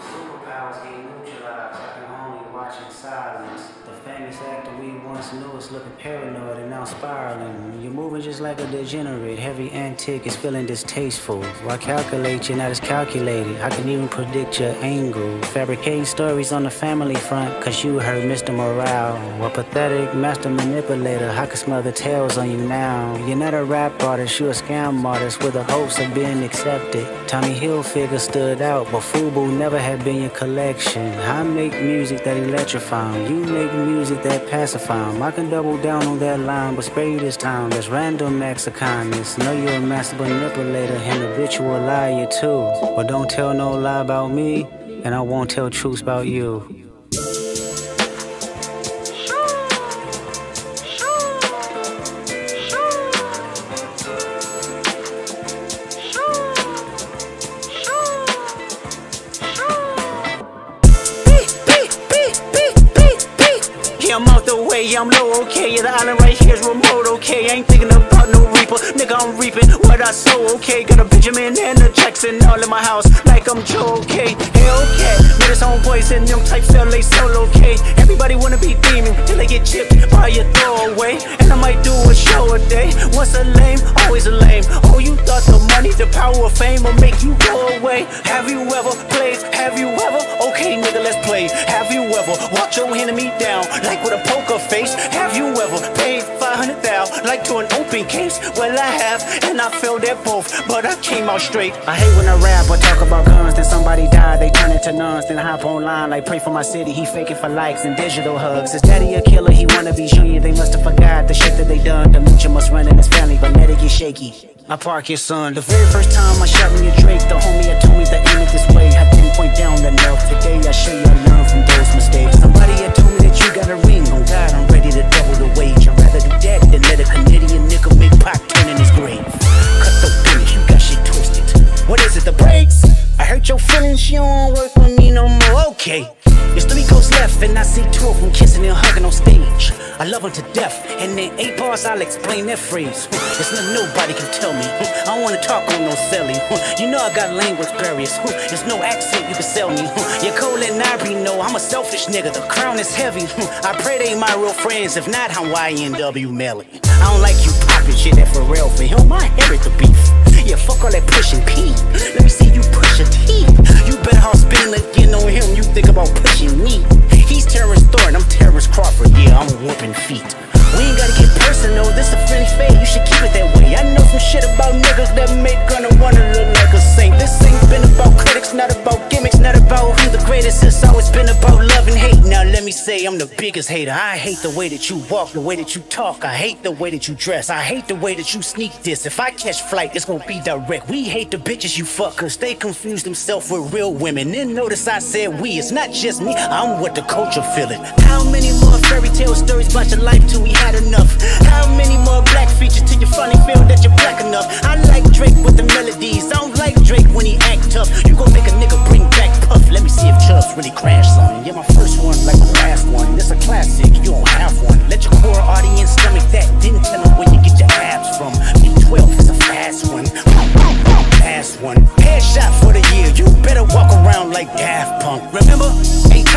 superpowers, getting neutralized, I can only watch in silence. The famous actor we once knew is looking paranoid and now spiraling. You're moving just like a degenerate. Heavy antic is feeling distasteful. Why calculate? You're not as calculated. I can even predict your angle. Fabricating stories on the family front, cause you heard Mr. Morale. A pathetic master manipulator. I can smell the tales on you now. You're not a rap artist, you're a scam artist with the hopes of being accepted. Tommy Hill figure stood out, but Fubu never had been your collection. I make music that electrify 'em. You make music that pacify 'em. I can double down on that line, but spare you this time. That's random acts of kindness. Know you're a master manipulator and a habitual liar too. But don't tell no lie about me, and I won't tell truths about you. Yeah, I'm out the way, I'm low, okay. Yeah, the island right here is remote, okay. I ain't thinking about no reaper, nigga, I'm reaping what I sow, okay. Got a Benjamin and a Jackson all in my house, like I'm Joe, okay. Hellcat, met his homeboys and them types LA solo, okay. Everybody wanna be demon till they get chipped by your throwaway. And I might do a show a day. Once a lame, always a lame. Oh, you thought the money, the power of fame will make you go away. Have you ever played? Have you ever? Okay, nigga, let's play. Have you ever walked your enemy down like with a poker face? Have you ever paid 500,000 like to an open case? Well, I have, and I failed at both, but I came out straight. I hate when I rap or talk about guns, then somebody died, they turn into nuns, then hop online like pray for my city. He faking for likes and digital hugs. His daddy a killer, he wanna be junior. They must have forgot the shit that they done. Dementia must run in his family, but let it get shaky. I park your son. The very first time I shot when you Drake, the homie had told me to aim it this way. I didn't point down the enough. Today I show you I learned from those mistakes. Somebody had told and I see two of them kissing and hugging on stage. I love them to death, and in eight bars I'll explain that phrase. There's nothing nobody can tell me. I don't wanna talk on no silly. You know I got language barriers. There's no accent you can sell me. You're cold and I be know I'm a selfish nigga. The crown is heavy. I pray they my real friends. If not, I'm YNW Melly. I don't like you popping shit that for real for him. I inherit the beef. Yeah, fuck all that pushing P. Let me see you me say I'm the biggest hater. I hate the way that you walk, the way that you talk. I hate the way that you dress. I hate the way that you sneak this. If I catch flight, it's gonna be direct. We hate the bitches you fuck, cause they confuse themselves with real women. Then notice I said we, it's not just me, I'm what the culture feeling. How many more fairy tale stories about your life till we had enough?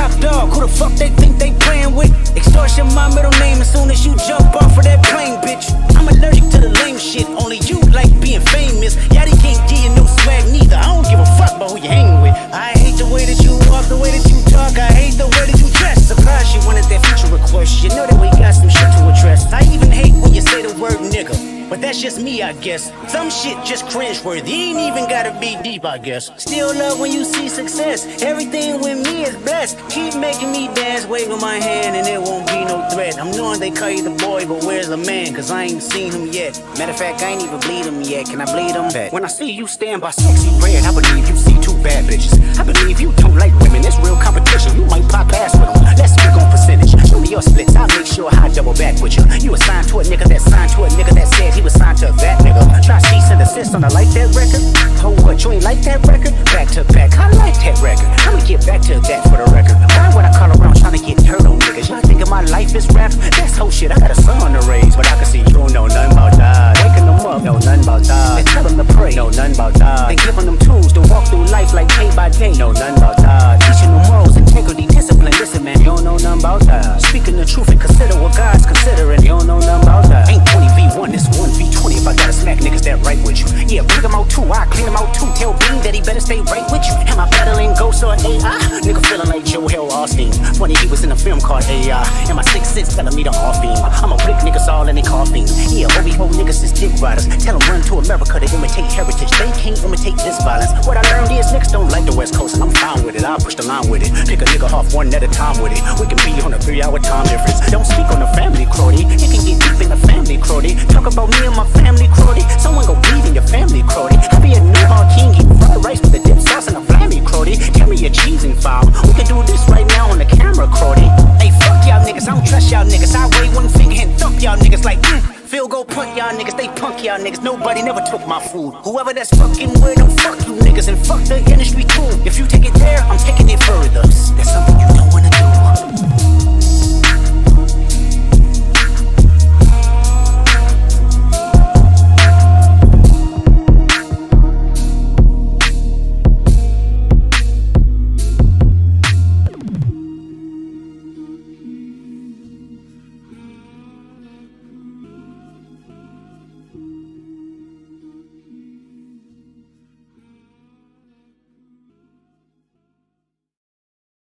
Top dog. Who the fuck they think they playing with? Extortion my middle name as soon as you jump off of that plane, bitch. I'm allergic to the lame shit. Only you like being famous. Yachty can't give you no swag neither. I don't give a fuck about who you hang with. I hate the way that you walk, the way that you talk. I hate the way that dress. Surprised wanted that feature request. You know that we got some shit to address. I even hate when you say the word nigga. But that's just me, I guess. Some shit just cringeworthy. Ain't even gotta be deep, I guess. Still love when you see success. Everything with me is blessed. Keep making me dance, waving my hand, and it won't be no threat. I'm knowing they call you the boy, but where's the man? Cause I ain't seen him yet. Matter of fact, I ain't even bleed him yet. Can I bleed him? When I see you stand by Sexyy Red, I believe you see two bad bitches. I believe you don't like women. It's real competition. You might pop ass with them. Let's speak on percentage. Show me your splits. I'll make sure I double back with you. You assigned to a nigga that signed to a nigga that said he was signed to that nigga. Try cease and desist on a like that record. Oh, what you ain't like that record? Back to back, I like that record. I'ma get back to that for the record. Why would I call around trying to get dirt on niggas? Y'all thinking my life is rap? That's whole shit. I got a son to raise, but I can see you don't know nothing about that. Waking them up, know nothing about that to pray. No, none about that. And give them tools to walk through life like day by day. No, none about that. Teaching them morals, integrity, discipline. Listen, man, you don't know none about that. Speaking the truth and consider what God's considering. You don't know none about that. Ain't 20v1, it's 1v20. If I gotta smack niggas that right with you. Yeah, bring them out too. I clean them out too. Tell Bean that he better stay right with you. Am I battling ghosts or AI? Nigga feeling like Joel Haley Osment. Funny, he was film called AI. And my six six telling me to off him. I'm a brick niggas all in they coughing. Yeah, OVO niggas is dick riders. Tell them run to America to imitate heritage. They can't imitate this violence. What I learned is niggas don't like the West Coast, and I'm fine with it. I'll push the line with it. Pick a nigga off one at a time with it. We can be on a three hour time difference. Don't speak on the family, Crody. You can get deep in the family, Crody. Talk about me and my family, Crody. Someone go bleed in your family, niggas, they punk y'all niggas. Nobody never took my food. Whoever that's fucking with them, fuck you niggas and fuck the industry too. If you take it there, I'm taking it further. That's something you don't wanna do.